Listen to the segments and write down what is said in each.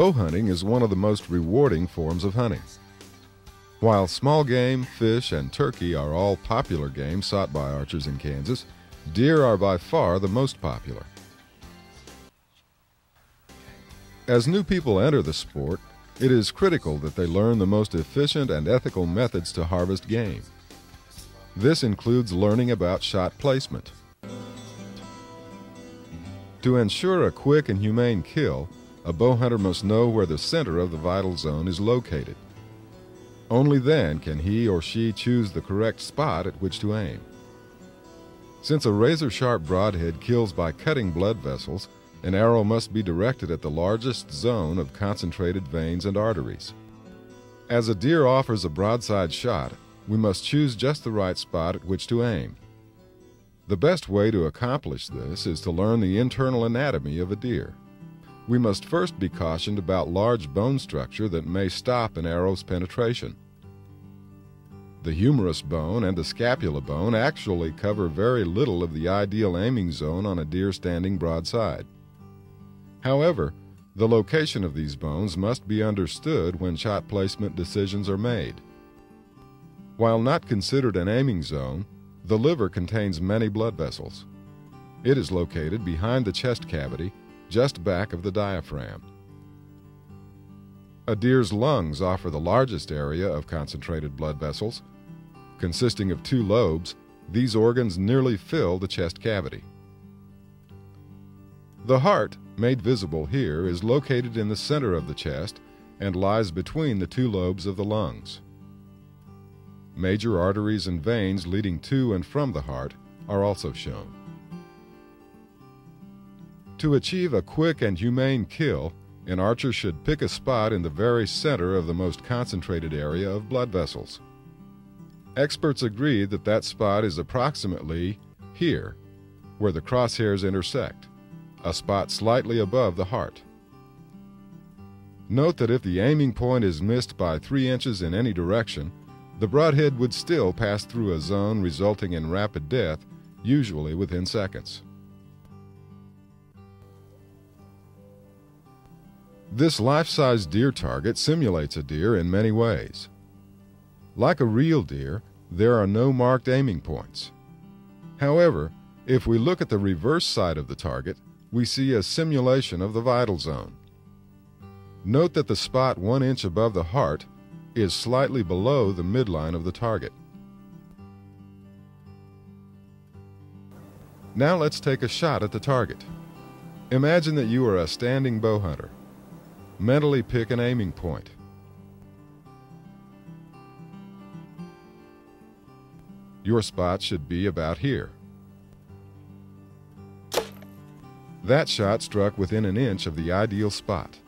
Bow hunting is one of the most rewarding forms of hunting. While small game, fish, and turkey are all popular game sought by archers in Kansas, deer are by far the most popular. As new people enter the sport, it is critical that they learn the most efficient and ethical methods to harvest game. This includes learning about shot placement. To ensure a quick and humane kill, a bow hunter must know where the center of the vital zone is located. Only then can he or she choose the correct spot at which to aim. Since a razor sharp broadhead kills by cutting blood vessels, an arrow must be directed at the largest zone of concentrated veins and arteries. As a deer offers a broadside shot, we must choose just the right spot at which to aim. The best way to accomplish this is to learn the internal anatomy of a deer we must first be cautioned about large bone structure that may stop an arrow's penetration. The humerus bone and the scapula bone actually cover very little of the ideal aiming zone on a deer standing broadside. However, the location of these bones must be understood when shot placement decisions are made. While not considered an aiming zone, the liver contains many blood vessels. It is located behind the chest cavity just back of the diaphragm. A deer's lungs offer the largest area of concentrated blood vessels. Consisting of two lobes, these organs nearly fill the chest cavity. The heart, made visible here, is located in the center of the chest and lies between the two lobes of the lungs. Major arteries and veins leading to and from the heart are also shown. To achieve a quick and humane kill, an archer should pick a spot in the very center of the most concentrated area of blood vessels. Experts agree that that spot is approximately here, where the crosshairs intersect, a spot slightly above the heart. Note that if the aiming point is missed by 3 inches in any direction, the broadhead would still pass through a zone resulting in rapid death, usually within seconds. This life-size deer target simulates a deer in many ways. Like a real deer, there are no marked aiming points. However, if we look at the reverse side of the target, we see a simulation of the vital zone. Note that the spot one inch above the heart is slightly below the midline of the target. Now let's take a shot at the target. Imagine that you are a standing bow hunter. Mentally pick an aiming point. Your spot should be about here. That shot struck within an inch of the ideal spot.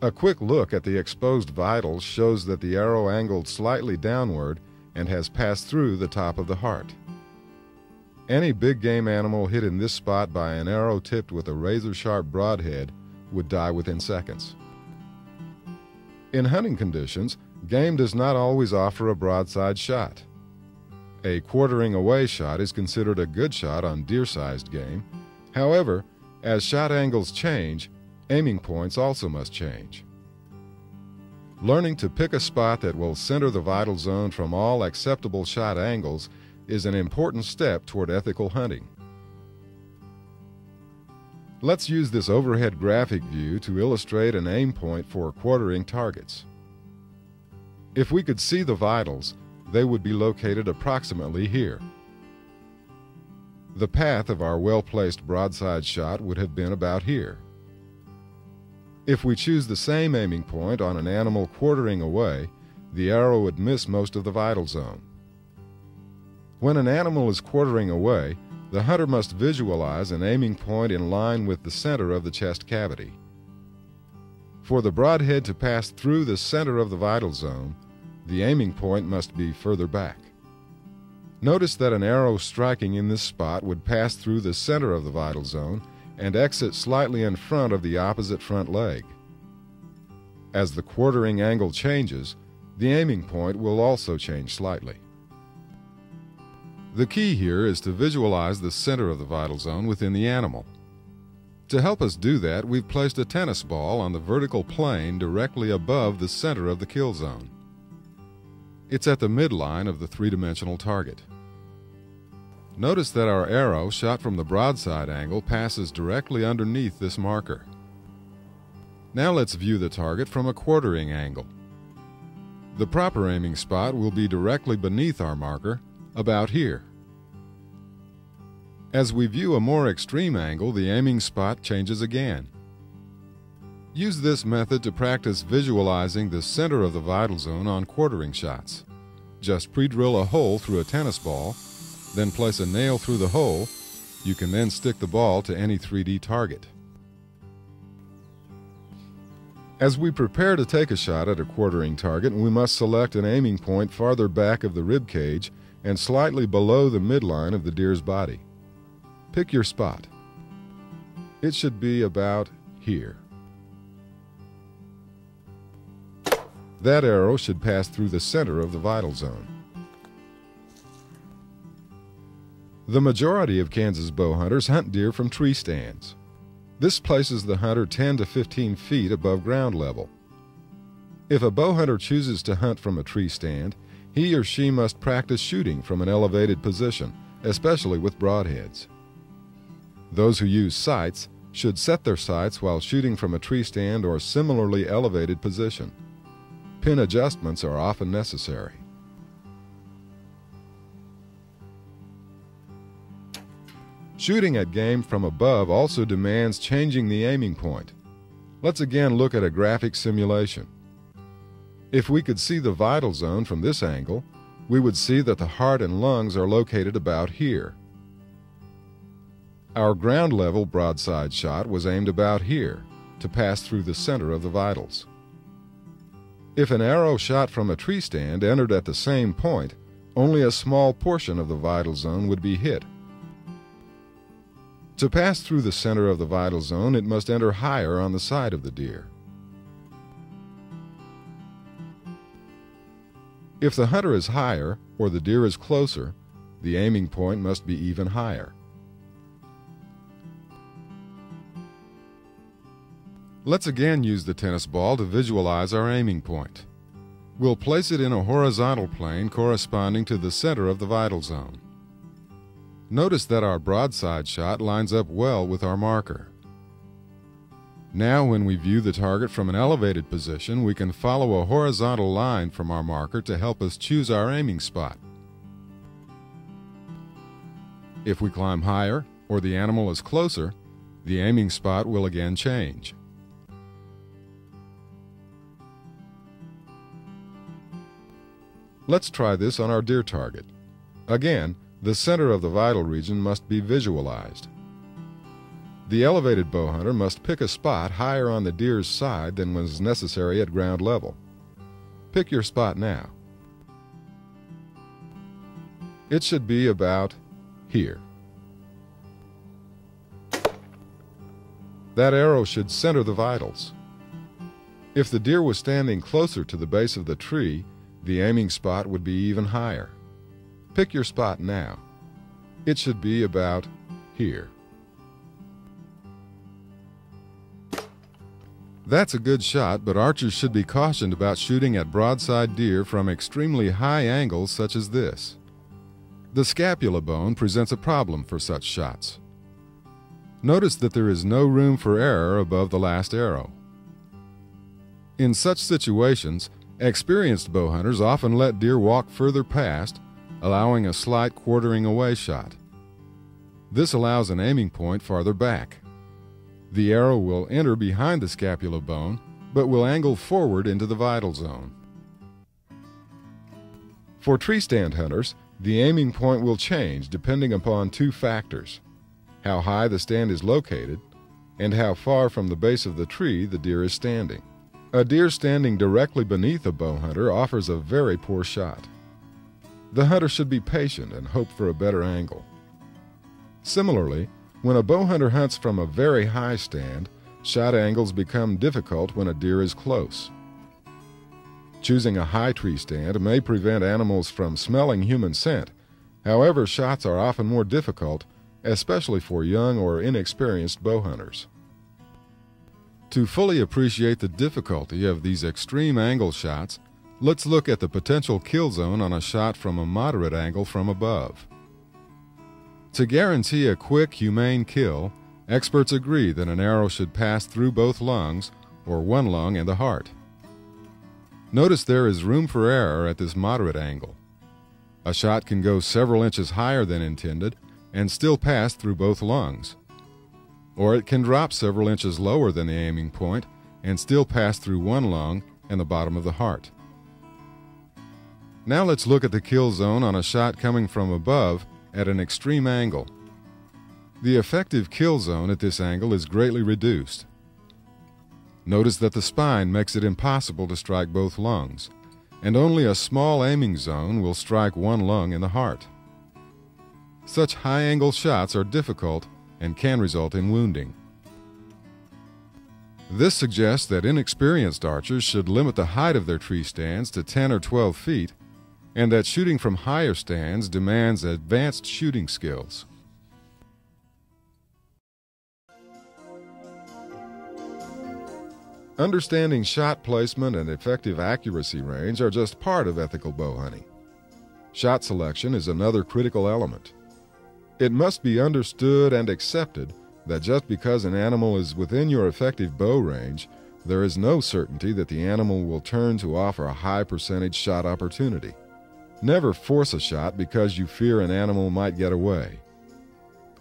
A quick look at the exposed vitals shows that the arrow angled slightly downward and has passed through the top of the heart. Any big game animal hit in this spot by an arrow tipped with a razor sharp broadhead would die within seconds. In hunting conditions, game does not always offer a broadside shot. A quartering away shot is considered a good shot on deer-sized game. However, as shot angles change, aiming points also must change. Learning to pick a spot that will center the vital zone from all acceptable shot angles is an important step toward ethical hunting. Let's use this overhead graphic view to illustrate an aim point for quartering targets. If we could see the vitals, they would be located approximately here. The path of our well-placed broadside shot would have been about here. If we choose the same aiming point on an animal quartering away, the arrow would miss most of the vital zone. When an animal is quartering away, the hunter must visualize an aiming point in line with the center of the chest cavity. For the broadhead to pass through the center of the vital zone, the aiming point must be further back. Notice that an arrow striking in this spot would pass through the center of the vital zone and exit slightly in front of the opposite front leg. As the quartering angle changes, the aiming point will also change slightly. The key here is to visualize the center of the vital zone within the animal. To help us do that, we've placed a tennis ball on the vertical plane directly above the center of the kill zone. It's at the midline of the three-dimensional target. Notice that our arrow, shot from the broadside angle, passes directly underneath this marker. Now let's view the target from a quartering angle. The proper aiming spot will be directly beneath our marker, about here. As we view a more extreme angle, the aiming spot changes again. Use this method to practice visualizing the center of the vital zone on quartering shots. Just pre-drill a hole through a tennis ball, then place a nail through the hole. You can then stick the ball to any 3D target. As we prepare to take a shot at a quartering target, we must select an aiming point farther back of the rib cage and slightly below the midline of the deer's body. Pick your spot. It should be about here. That arrow should pass through the center of the vital zone. The majority of Kansas bow hunters hunt deer from tree stands. This places the hunter 10 to 15 feet above ground level. If a bow hunter chooses to hunt from a tree stand, he or she must practice shooting from an elevated position, especially with broadheads. Those who use sights should set their sights while shooting from a tree stand or similarly elevated position. Pin adjustments are often necessary. Shooting at game from above also demands changing the aiming point. Let's again look at a graphic simulation. If we could see the vital zone from this angle, we would see that the heart and lungs are located about here. Our ground level broadside shot was aimed about here, to pass through the center of the vitals. If an arrow shot from a tree stand entered at the same point, only a small portion of the vital zone would be hit. To pass through the center of the vital zone, it must enter higher on the side of the deer. If the hunter is higher or the deer is closer, the aiming point must be even higher. Let's again use the tennis ball to visualize our aiming point. We'll place it in a horizontal plane corresponding to the center of the vital zone. Notice that our broadside shot lines up well with our marker. Now when we view the target from an elevated position, we can follow a horizontal line from our marker to help us choose our aiming spot. If we climb higher, or the animal is closer, the aiming spot will again change. Let's try this on our deer target. Again, the center of the vital region must be visualized. The elevated bow hunter must pick a spot higher on the deer's side than was necessary at ground level. Pick your spot now. It should be about here. That arrow should center the vitals. If the deer was standing closer to the base of the tree, the aiming spot would be even higher. Pick your spot now. It should be about here. That's a good shot, but archers should be cautioned about shooting at broadside deer from extremely high angles such as this. The scapula bone presents a problem for such shots. Notice that there is no room for error above the last arrow. In such situations, experienced bow hunters often let deer walk further past allowing a slight quartering away shot. This allows an aiming point farther back. The arrow will enter behind the scapula bone, but will angle forward into the vital zone. For tree stand hunters, the aiming point will change depending upon two factors how high the stand is located and how far from the base of the tree the deer is standing. A deer standing directly beneath a bow hunter offers a very poor shot. The hunter should be patient and hope for a better angle. Similarly, when a bow hunter hunts from a very high stand, shot angles become difficult when a deer is close. Choosing a high tree stand may prevent animals from smelling human scent. However, shots are often more difficult, especially for young or inexperienced bow hunters. To fully appreciate the difficulty of these extreme angle shots, let's look at the potential kill zone on a shot from a moderate angle from above. To guarantee a quick, humane kill, experts agree that an arrow should pass through both lungs, or one lung and the heart. Notice there is room for error at this moderate angle. A shot can go several inches higher than intended and still pass through both lungs. Or it can drop several inches lower than the aiming point and still pass through one lung and the bottom of the heart. Now let's look at the kill zone on a shot coming from above at an extreme angle. The effective kill zone at this angle is greatly reduced. Notice that the spine makes it impossible to strike both lungs, and only a small aiming zone will strike one lung in the heart. Such high angle shots are difficult and can result in wounding. This suggests that inexperienced archers should limit the height of their tree stands to 10 or 12 feet, and that shooting from higher stands demands advanced shooting skills. Understanding shot placement and effective accuracy range are just part of ethical bow hunting. Shot selection is another critical element. It must be understood and accepted that just because an animal is within your effective bow range, there is no certainty that the animal will turn to offer a high percentage shot opportunity. Never force a shot because you fear an animal might get away.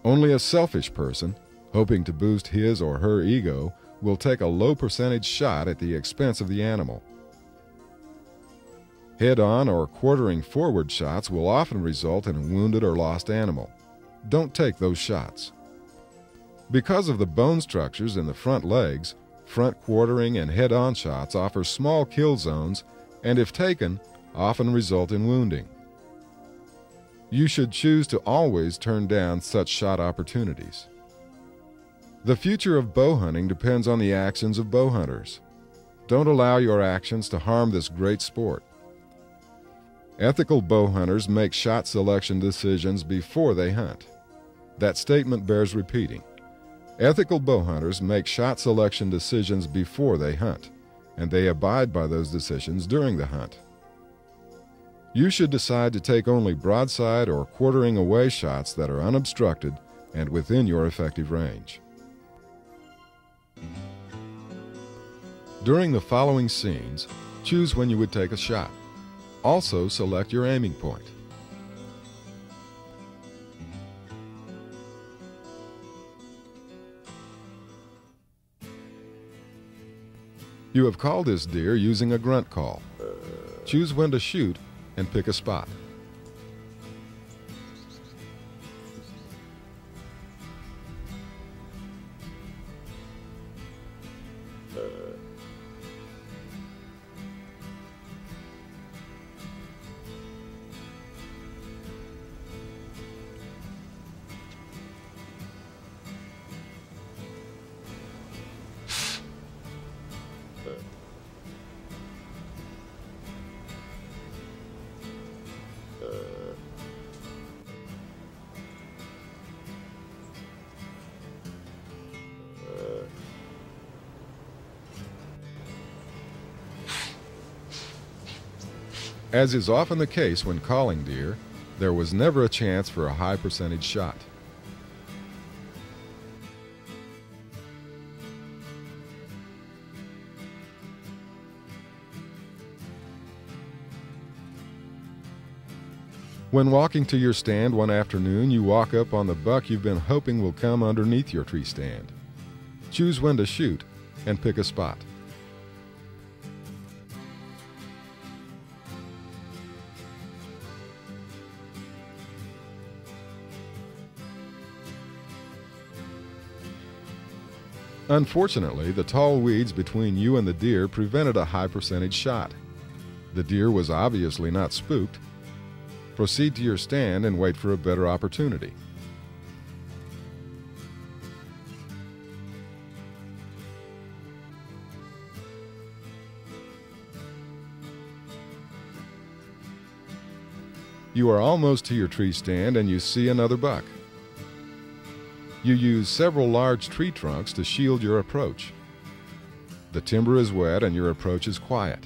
Only a selfish person, hoping to boost his or her ego, will take a low percentage shot at the expense of the animal. Head on or quartering forward shots will often result in a wounded or lost animal. Don't take those shots. Because of the bone structures in the front legs, front quartering and head on shots offer small kill zones and, if taken, often result in wounding. You should choose to always turn down such shot opportunities. The future of bow hunting depends on the actions of bow hunters. Don't allow your actions to harm this great sport. Ethical bow hunters make shot selection decisions before they hunt. That statement bears repeating. Ethical bow hunters make shot selection decisions before they hunt, and they abide by those decisions during the hunt. You should decide to take only broadside or quartering away shots that are unobstructed and within your effective range. During the following scenes, choose when you would take a shot. Also select your aiming point. You have called this deer using a grunt call. Choose when to shoot and pick a spot. As is often the case when calling deer, there was never a chance for a high percentage shot. When walking to your stand one afternoon, you walk up on the buck you've been hoping will come underneath your tree stand. Choose when to shoot and pick a spot. Unfortunately, the tall weeds between you and the deer prevented a high percentage shot. The deer was obviously not spooked. Proceed to your stand and wait for a better opportunity. You are almost to your tree stand and you see another buck. You use several large tree trunks to shield your approach. The timber is wet and your approach is quiet.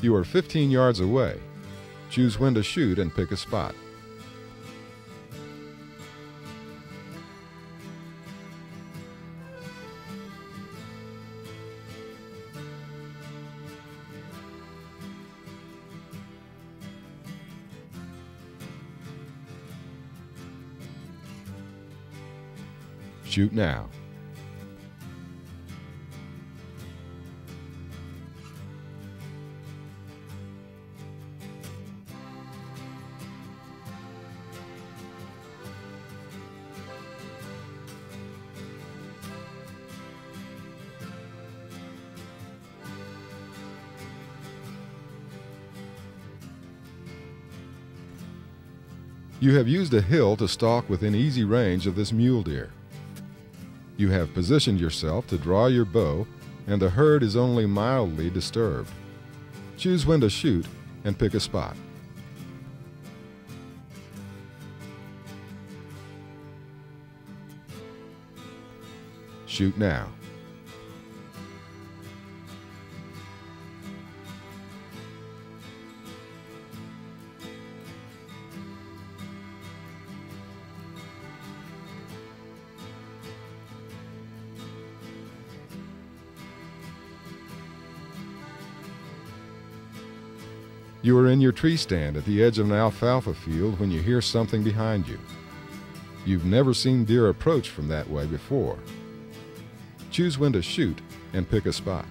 You are 15 yards away. Choose when to shoot and pick a spot. Shoot now. You have used a hill to stalk within easy range of this mule deer. You have positioned yourself to draw your bow, and the herd is only mildly disturbed. Choose when to shoot and pick a spot. Shoot now. You are in your tree stand at the edge of an alfalfa field when you hear something behind you. You've never seen deer approach from that way before. Choose when to shoot and pick a spot.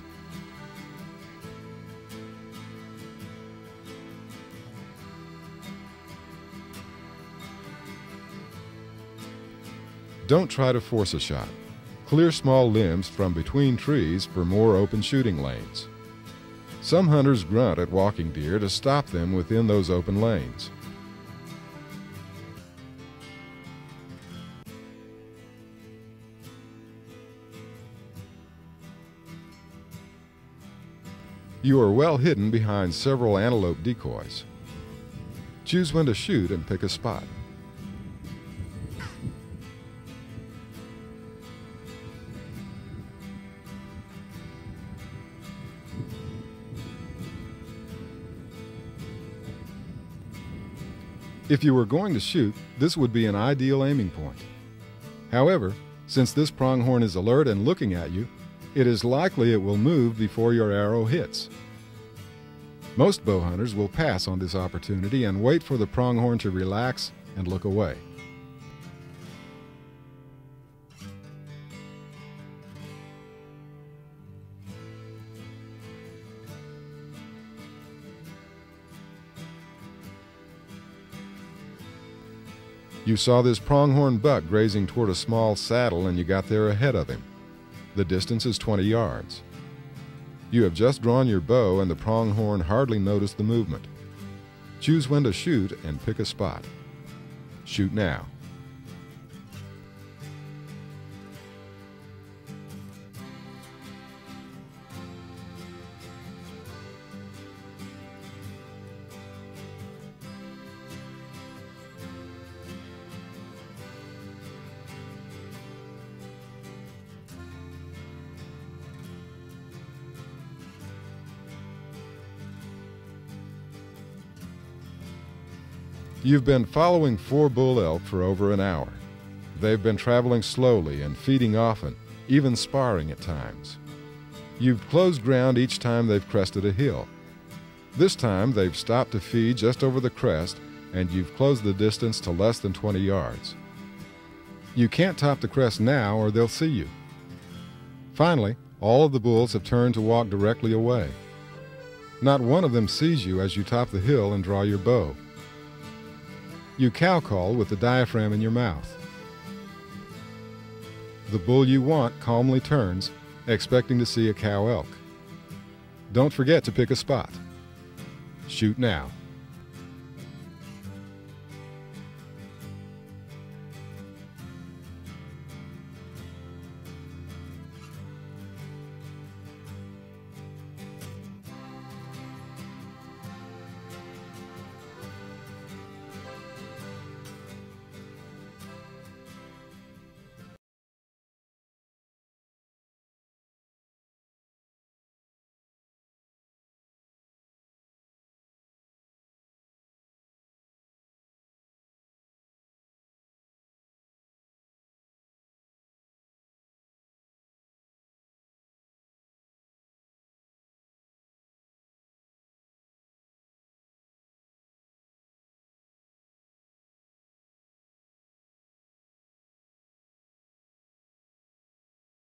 Don't try to force a shot. Clear small limbs from between trees for more open shooting lanes. Some hunters grunt at walking deer to stop them within those open lanes. You are well hidden behind several antelope decoys. Choose when to shoot and pick a spot. If you were going to shoot, this would be an ideal aiming point. However, since this pronghorn is alert and looking at you, it is likely it will move before your arrow hits. Most bow hunters will pass on this opportunity and wait for the pronghorn to relax and look away. You saw this pronghorn buck grazing toward a small saddle and you got there ahead of him. The distance is 20 yards. You have just drawn your bow and the pronghorn hardly noticed the movement. Choose when to shoot and pick a spot. Shoot now. You've been following four bull elk for over an hour. They've been traveling slowly and feeding often, even sparring at times. You've closed ground each time they've crested a hill. This time they've stopped to feed just over the crest, and you've closed the distance to less than 20 yards. You can't top the crest now or they'll see you. Finally, all of the bulls have turned to walk directly away. Not one of them sees you as you top the hill and draw your bow. You cow call with the diaphragm in your mouth. The bull you want calmly turns, expecting to see a cow elk. Don't forget to pick a spot. Shoot now.